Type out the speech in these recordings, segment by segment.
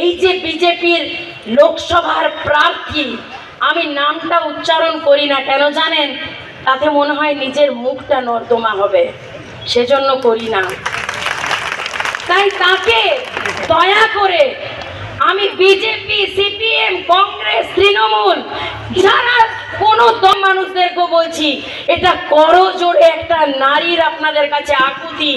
এই যে বিজেপির লোকসভার প্রার্থী, আমি নামটা উচ্চারণ করি না কেন জানেন? তাতে মনে হয় নিজের মুখটা নর্দমা হবে। সেজন্য করি না। তাই তাকে দয়া করে আমি বিজেপি, সিপিএম, কংগ্রেস, তৃণমূল, যারা কোনো দম মানুষদেরকে বলছি, এটা করো জোরে একটা নারীর আপনাদের কাছে আকুতি,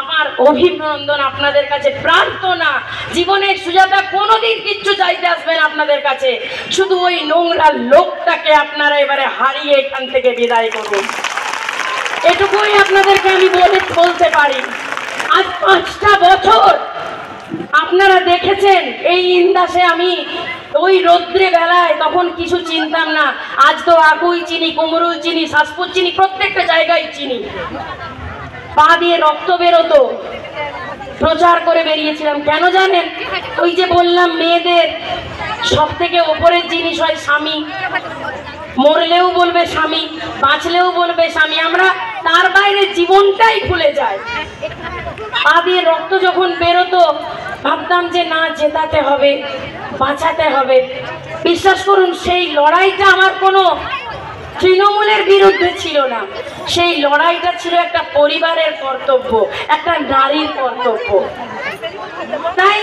আমার অভিনন্দন আপনাদের কাছে, প্রার্থনা, জীবনের সুজাতা কোনোদিন কিচ্ছু চাইতে আসবেন আপনাদের কাছে। শুধু ওই নোংরা লোকটাকে আপনারা এবারে হারিয়ে এখান থেকে বিদায় করুন। এটুকুই আপনাদেরকে আমি বলে বলতে পারি। আজ পাঁচটা বছর আপনারা দেখেছেন, এই ইন্দাসে আমি ওই রৌদ্রে বেলায় তখন কিছু চিনতাম না। আজ তো আগুই চিনি কুমড়ুল চিনি শ্বাসপুর চিনি, প্রত্যেকটা জায়গায় চিনি। পা দিয়ে রক্ত বেরোতো। প্রচার করে বেরিয়েছিলাম। কেন জানেন? ওই যে বললাম, মেয়েদের সব থেকে ওপরের জিনিস হয় স্বামী। মরলেও বলবে স্বামী, বাঁচলেও বলবে স্বামী। আমরা তার বাইরে জীবনটাই ভুলে যায় পা দিয়ে রক্ত যখন বেরোতো ভাবতাম যে না, জেতাতে হবে, বাঁচাতে হবে। বিশ্বাস করুন, সেই লড়াইটা আমার কোনো তৃণমূলের বিরুদ্ধে ছিল না। সেই লড়াইটা ছিল একটা পরিবারের কর্তব্য, একটা নারীর কর্তব্য। তাই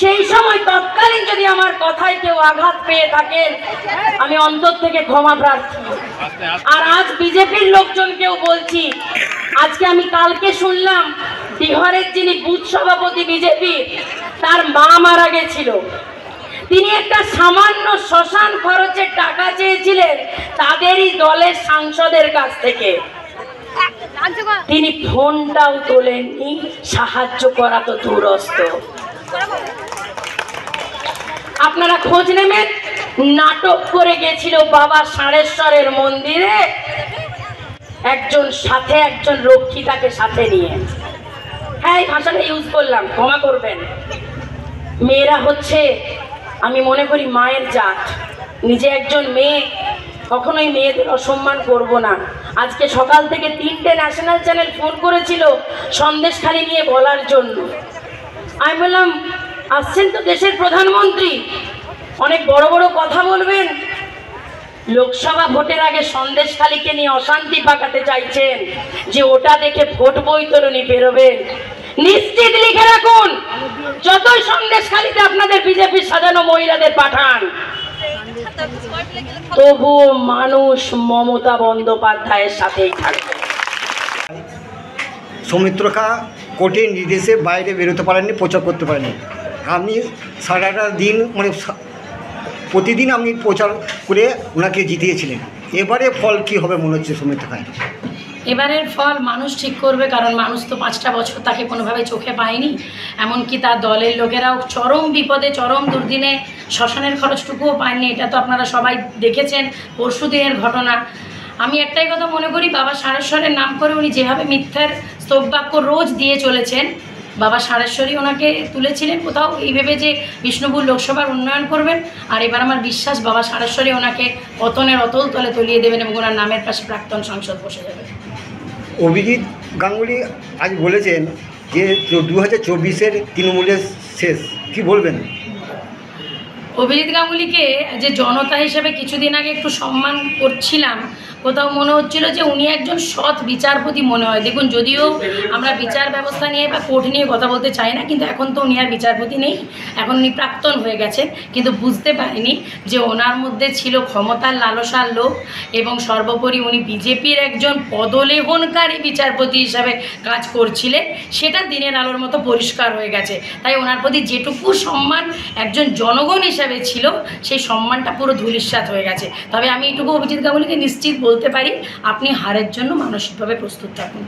সেই সময় তৎকালীন যদি আমার কথায় কেউ আঘাত পেয়ে থাকেন, আমি অন্তর থেকে ক্ষমা প্রার্থী। আর আজ বিজেপির লোকজনকেও বলছি, আজকে আমি কালকে শুনলাম, বিহারের যিনি বুথ সভাপতি বিজেপি তার মা মারা গেছিল। তিনি একটা সামান্য শ্মশান খরচের টাকা চেয়েছিলেন তাদেরই দলের সাংসদের কাছ থেকে। তিনি ফোনটাও তোলেননি, সাহায্য করা তো দূরস্থ আপনারা খোঁজ নেবেন, নাটক করে গেছিল বাবা সাড়েশ্বরের মন্দিরে। একজন সাথে একজন রক্ষী তাকে সাথে নিয়ে। হ্যাঁ এই ভাষাটা ইউজ করলাম, ক্ষমা করবেন। মেয়েরা হচ্ছে, আমি মনে করি মায়ের জাত। নিজে একজন মেয়ে, কখনোই মেয়েদের অসম্মান করব না। আজকে সকাল থেকে তিনটে ন্যাশনাল চ্যানেল ফোন করেছিল সন্দেশখালি নিয়ে বলার জন্য। আমি বললাম, আসছেন তো দেশের প্রধানমন্ত্রী। অনেক বড় বড় কথা বলবেন। লোকসভা ভোটের আগে সন্দেশখালীকে নিয়ে অশান্তি পাকাতে চাইছেন। যে ওটা দেখে ভোট বৈতরণী বেরোবেন। নিশ্চিত লিখে রাখুন। যতই সন্দেশখালীতে আপনাদের বিজেপির সাজানো মহিলাদের পাঠান। তবুও মানুষ মমতা বন্দ্যোপাধ্যায়ের সাথেই থাকবে। সৌমিত্রকা কোর্টের নির্দেশে বাইরে বেরোতে পারেননি, প্রচার করতে পারেননি। আমি সারাটা দিন মানে প্রতিদিন আপনি প্রচার করে ওনাকে জিতিয়েছিলেন। এবারে ফল কি হবে মনে হচ্ছে সৌমিত্রকায় এবারের ফল মানুষ ঠিক করবে, কারণ মানুষ তো পাঁচটা বছর তাকে কোনোভাবে চোখে পায়নি। এমনকি তার দলের লোকেরাও চরম বিপদে, চরম দুর্দিনে শ্মশানের খরচটুকুও পায়নি, এটা তো আপনারা সবাই দেখেছেন পরশু দিনের ঘটনা। আমি একটাই কথা মনে করি, বাবা সারেশ্বরের নাম করে উনি যেভাবে মিথ্যার স্তববাক্য রোজ দিয়ে চলেছেন, বাবা সারেশ্বরী ওনাকে তুলেছিলেন কোথাও। এই ভেবে যে বিষ্ণুপুর লোকসভার উন্নয়ন করবেন, আর এবার আমার বিশ্বাস বাবা সারেশ্বরী ওনাকে পতনের অতল তলে তলিয়ে দেবেন এবং ওনার নামের পাশে প্রাক্তন সংসদ বসে যাবে অভিজিৎ গাঙ্গুলি আজ বলেছেন যে দু হাজার চব্বিশের তৃণমূলের শেষ। কি বলবেন? অভিজিৎ গাঙ্গুলিকে যে জনতা হিসেবে কিছুদিন আগে একটু সম্মান করছিলাম কোথাও মনে হচ্ছিল যে উনি একজন সৎ বিচারপতি মনে হয়। দেখুন, যদিও আমরা বিচার ব্যবস্থা নিয়ে বা কোর্ট নিয়ে কথা বলতে চাই না, কিন্তু এখন তো উনি আর বিচারপতি নেই। এখন উনি প্রাক্তন হয়ে গেছেন, কিন্তু বুঝতে পারিনি যে ওনার মধ্যে ছিল ক্ষমতার লালসার লোক এবং সর্বোপরি উনি বিজেপির একজন পদলেহনকারী বিচারপতি হিসাবে কাজ করছিলেন। সেটা দিনের আলোর মতো পরিষ্কার হয়ে গেছে। তাই ওনার প্রতি যেটুকু সম্মান একজন জনগণ হিসাবে ছিল, সেই সম্মানটা পুরো ধূলিসাৎ হয়ে গেছে। তবে আমি এটুকু অভিজিৎ গাঙ্গুলিকে নিশ্চিত বলতে পারি আপনি হারের জন্য মানসিকভাবে প্রস্তুত থাকুন।